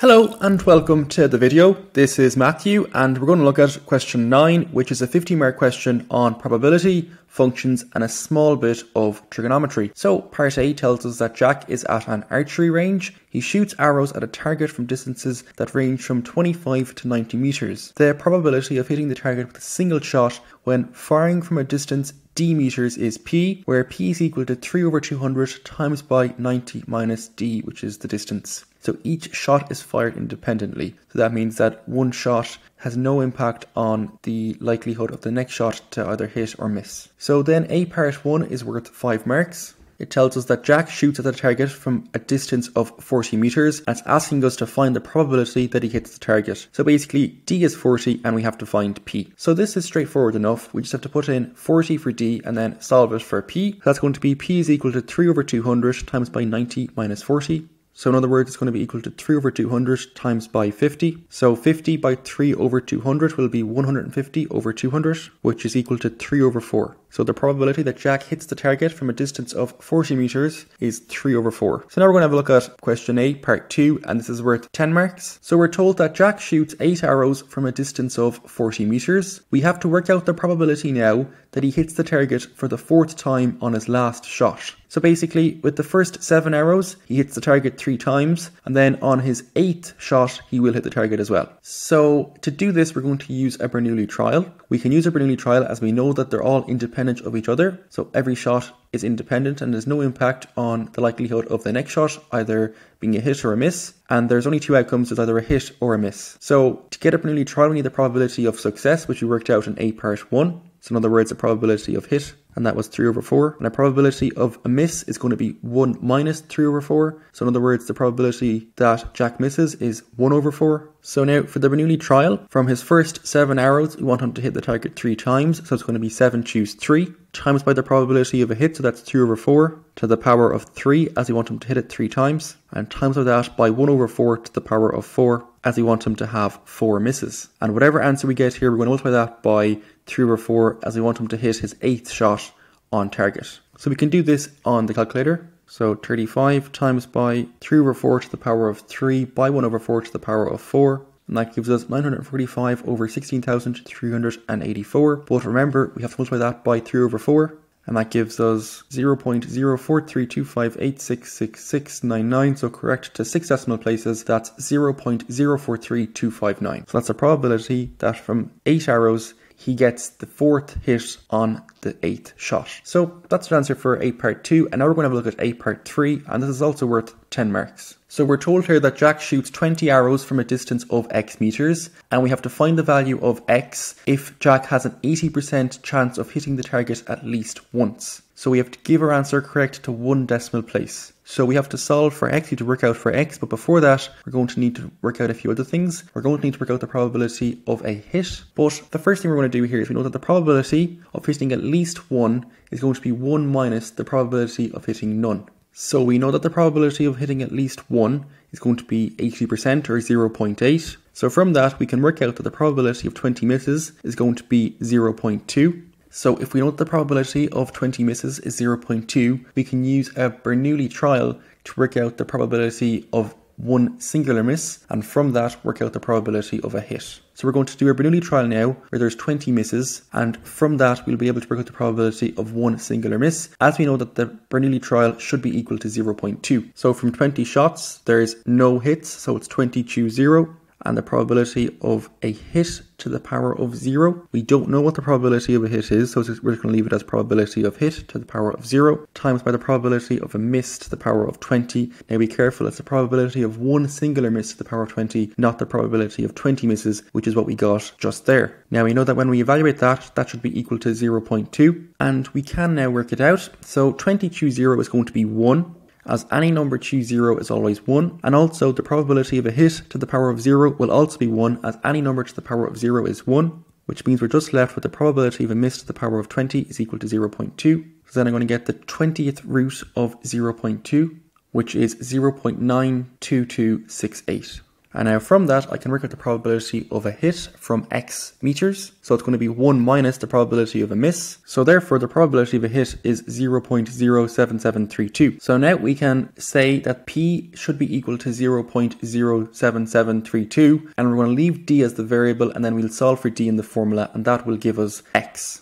Hello and welcome to the video. This is Matthew and we're going to look at question 9 which is a 50 mark question on probability, functions and a small bit of trigonometry. So part A tells us that Jack is at an archery range. He shoots arrows at a target from distances that range from 25 to 90 meters. The probability of hitting the target with a single shot when firing from a distance d meters is p, where p is equal to 3 over 200 times by 90 minus d, which is the distance. So each shot is fired independently. So that means that one shot has no impact on the likelihood of the next shot to either hit or miss. So then A part 1 is worth 5 marks. It tells us that Jack shoots at the target from a distance of 40 meters and it's asking us to find the probability that he hits the target. So basically D is 40 and we have to find P. So this is straightforward enough. We just have to put in 40 for D and then solve it for P. So That's going to be P is equal to 3 over 200 times by 90 minus 40 so in other words, it's going to be equal to 3 over 200 times by 50. So 50 by 3 over 200 will be 150 over 200, which is equal to 3 over 4. So the probability that Jack hits the target from a distance of 40 meters is 3 over 4. So now we're going to have a look at question A, part 2, and this is worth 10 marks. So we're told that Jack shoots 8 arrows from a distance of 40 meters. We have to work out the probability now that he hits the target for the fourth time on his last shot. So basically, with the first seven arrows, he hits the target three times, and then on his eighth shot, he will hit the target as well. So to do this, we're going to use a Bernoulli trial. We can use a Bernoulli trial as we know that they're all independent of each other. So every shot is independent and there's no impact on the likelihood of the next shot either being a hit or a miss. And there's only two outcomes, there's either a hit or a miss. So to get a Bernoulli trial, we need the probability of success, which we worked out in A part 1. So in other words, a probability of hit and that was 3 over 4. And a probability of a miss is going to be 1 minus 3 over 4. So in other words, the probability that Jack misses is 1 over 4. So now for the Bernoulli trial, from his first 7 arrows, we want him to hit the target 3 times. So it's going to be 7 choose 3 times by the probability of a hit, so that's two over 4 to the power of 3 as we want him to hit it 3 times. And times by that by 1 over 4 to the power of 4 as we want him to have 4 misses. And whatever answer we get here, we're going to multiply that by 3 over 4 as we want him to hit his 8th shot on target. So we can do this on the calculator. So 35 times by 3 over 4 to the power of 3 by 1 over 4 to the power of 4. And that gives us 945 over 16,384. But remember, we have to multiply that by 3 over 4. And that gives us 0.04325866699. So correct to six decimal places, that's 0.043259. So that's a probability that from 8 arrows, he gets the fourth hit on the eighth shot. So that's the answer for A part 2 and now we're going to look at A part 3 and this is also worth 10 marks. So we're told here that Jack shoots 20 arrows from a distance of x meters and we have to find the value of x if Jack has an 80% chance of hitting the target at least once. So we have to give our answer correct to one decimal place. So we have to solve for x, to work out for x, but before that, we're going to need to work out a few other things. We're going to need to work out the probability of a hit, but the first thing we're going to do here is we know that the probability of hitting at least one is going to be 1 minus the probability of hitting none. So we know that the probability of hitting at least one is going to be 80% or 0.8. So from that, we can work out that the probability of 20 misses is going to be 0.2. So if we know that the probability of 20 misses is 0.2, we can use a Bernoulli trial to work out the probability of one singular miss, and from that work out the probability of a hit. So we're going to do a Bernoulli trial now where there's 20 misses, and from that we'll be able to work out the probability of one singular miss, as we know that the Bernoulli trial should be equal to 0.2. So from 20 shots, there's no hits, so it's 20 choose 0, and the probability of a hit to the power of zero. We don't know what the probability of a hit is, so we're going to leave it as probability of hit to the power of zero times by the probability of a miss to the power of 20. Now be careful, it's the probability of one singular miss to the power of 20, not the probability of 20 misses, which is what we got just there. Now we know that when we evaluate that, that should be equal to 0.2, and we can now work it out. So 20 choose 0 is going to be 1, as any number choose 0 is always 1, and also the probability of a hit to the power of 0 will also be 1, as any number to the power of 0 is 1, which means we're just left with the probability of a miss to the power of 20 is equal to 0.2. So then I'm going to get the 20th root of 0.2, which is 0.92268. And now from that, I can work out the probability of a hit from x meters. So it's going to be 1 minus the probability of a miss. So therefore, the probability of a hit is 0.07732. So now we can say that p should be equal to 0.07732. And we're going to leave d as the variable and then we'll solve for d in the formula and that will give us x.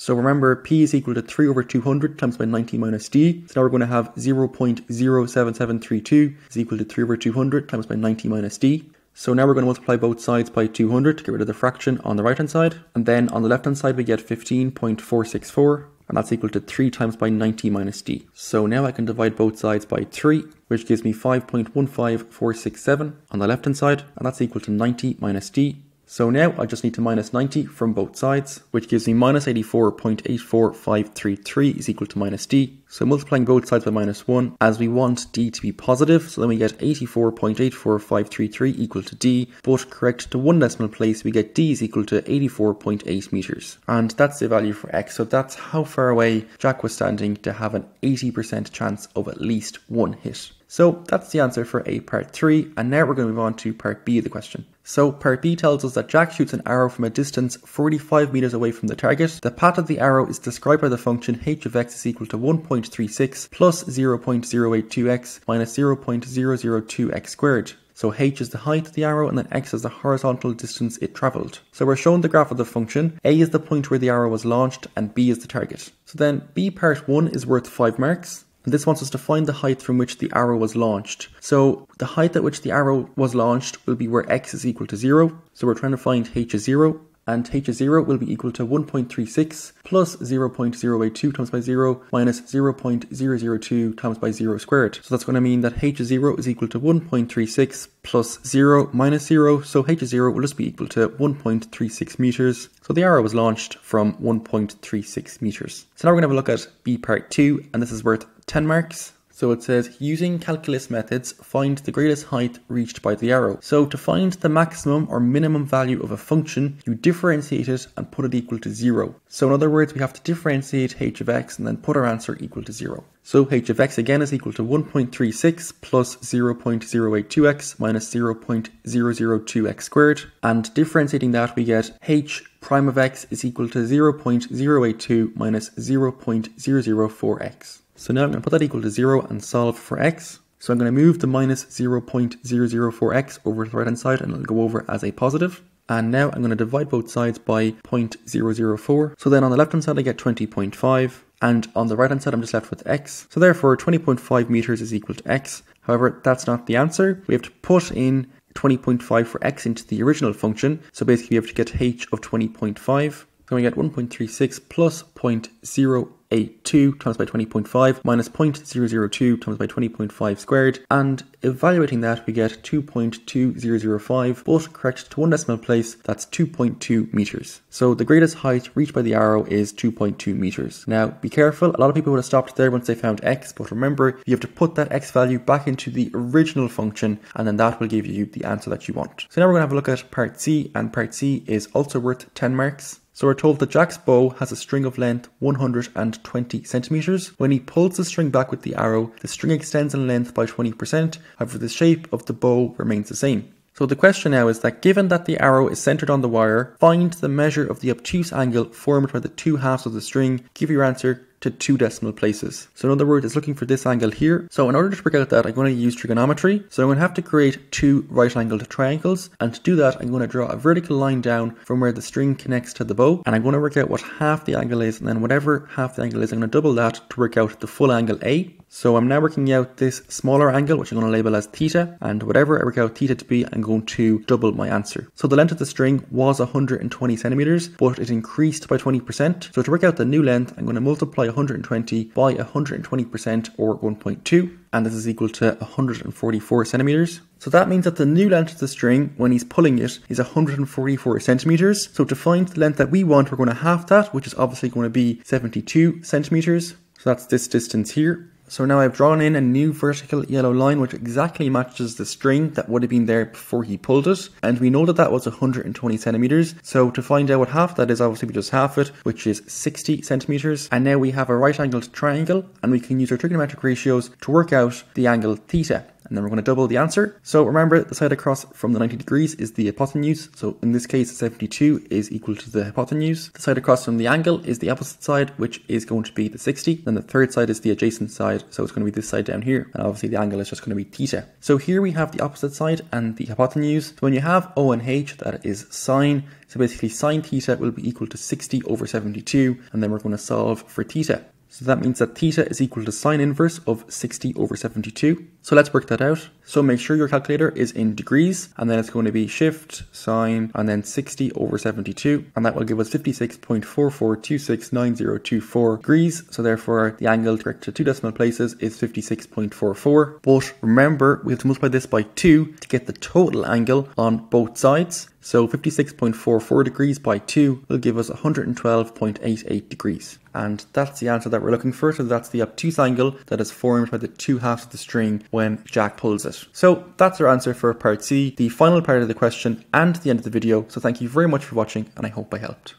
So remember, p is equal to 3 over 200 times by 90 minus d. So now we're going to have 0.07732 is equal to 3 over 200 times by 90 minus d. So now we're going to multiply both sides by 200 to get rid of the fraction on the right hand side. And then on the left hand side we get 15.464 and that's equal to 3 times by 90 minus d. So now I can divide both sides by 3 which gives me 5.15467 on the left hand side and that's equal to 90 minus d so now I just need to minus 90 from both sides, which gives me minus 84.84533 is equal to minus d. So multiplying both sides by minus 1 as we want d to be positive, so then we get 84.84533 equal to d, but correct to one decimal place we get d is equal to 84.8 meters. And that's the value for x, so that's how far away Jack was standing to have an 80% chance of at least one hit. So that's the answer for A part 3 and now we're going to move on to part B of the question. So part B tells us that Jack shoots an arrow from a distance 45 meters away from the target. The path of the arrow is described by the function h of x is equal to 1.36 plus 0.082x minus 0.002x squared. So h is the height of the arrow and then x is the horizontal distance it travelled. So we're shown the graph of the function. A is the point where the arrow was launched and B is the target. So then B part 1 is worth 5 marks. And this wants us to find the height from which the arrow was launched. So the height at which the arrow was launched will be where x is equal to 0. So we're trying to find h is 0 and h of 0 will be equal to 1.36 plus 0.082 times by 0 minus 0.002 times by 0 squared. So that's going to mean that h of 0 is equal to 1.36 plus 0 minus 0. So h of 0 will just be equal to 1.36 meters. So the arrow was launched from 1.36 meters. So now we're going to have a look at B part 2 and this is worth 10 marks. So it says, using calculus methods, find the greatest height reached by the arrow. So to find the maximum or minimum value of a function, you differentiate it and put it equal to zero. So in other words, we have to differentiate h of x and then put our answer equal to zero. So h of x again is equal to 1.36 plus 0.082x minus 0.002x squared. And differentiating that, we get h prime of x is equal to 0.082 minus 0.004x. So now I'm going to put that equal to 0 and solve for x. So I'm going to move the minus 0.004x over to the right hand side and it'll go over as a positive. And now I'm going to divide both sides by 0.004. So then on the left hand side I get 20.5 and on the right hand side I'm just left with x. So therefore 20.5 meters is equal to x. However, that's not the answer. We have to put in 20.5 for x into the original function. So basically we have to get h of 20.5. So we get 1.36 plus 0.0 0.82 times by 20.5 minus 0.002 times by 20.5 squared and evaluating that we get 2.2005 but correct to one decimal place that's 2.2 meters. So the greatest height reached by the arrow is 2.2 meters. Now be careful, a lot of people would have stopped there once they found x but remember you have to put that x value back into the original function and then that will give you the answer that you want. So now we're going to have a look at part C and part C is also worth 10 marks. So we're told that Jack's bow has a string of length 120 centimeters. When he pulls the string back with the arrow, the string extends in length by 20%, however the shape of the bow remains the same. So the question now is that given that the arrow is centered on the wire, find the measure of the obtuse angle formed by the two halves of the string, give your answer to two decimal places. So in other words, it's looking for this angle here. So in order to work out that, I'm going to use trigonometry. So I'm going to have to create two right angled triangles. And to do that, I'm going to draw a vertical line down from where the string connects to the bow. And I'm going to work out what half the angle is. And then whatever half the angle is, I'm going to double that to work out the full angle A. So I'm now working out this smaller angle, which I'm going to label as theta, and whatever I work out theta to be, I'm going to double my answer. So the length of the string was 120 centimeters, but it increased by 20%. So to work out the new length, I'm going to multiply 120 by 120% or 1.2, and this is equal to 144 centimeters. So that means that the new length of the string, when he's pulling it, is 144 centimeters. So to find the length that we want, we're going to half that, which is obviously going to be 72 centimeters. So that's this distance here. So now I've drawn in a new vertical yellow line which exactly matches the string that would have been there before he pulled it. And we know that that was 120 centimeters. So to find out what half that is, obviously we just half it, which is 60 centimeters. And now we have a right angled triangle and we can use our trigonometric ratios to work out the angle theta. And then we're going to double the answer. So remember, the side across from the 90 degrees is the hypotenuse. So in this case, 72 is equal to the hypotenuse. The side across from the angle is the opposite side, which is going to be the 60. Then the third side is the adjacent side, so it's going to be this side down here. And obviously the angle is just going to be theta. So here we have the opposite side and the hypotenuse. So when you have O and H, that is sine. So basically sine theta will be equal to 60 over 72, and then we're going to solve for theta. So that means that theta is equal to sine inverse of 60 over 72. So let's work that out. So make sure your calculator is in degrees and then it's going to be shift, sine, and then 60 over 72. And that will give us 56.44269024 degrees. So therefore the angle direct to two decimal places is 56.44. But remember, we have to multiply this by two to get the total angle on both sides. So 56.44 degrees by 2 will give us 112.88 degrees. And that's the answer that we're looking for. So that's the obtuse angle that is formed by the two halves of the string when Jack pulls it. So that's our answer for part C, the final part of the question and the end of the video. So thank you very much for watching and I hope I helped.